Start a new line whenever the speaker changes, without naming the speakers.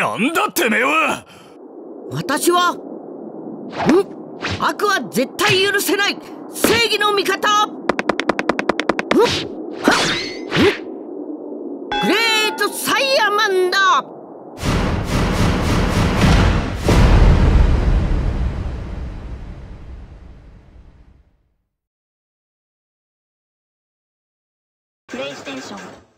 なんだてめえは！
私はん？悪は絶対許せない正義の味方。ん？グレートサイヤマンだ。プ
レイステーション。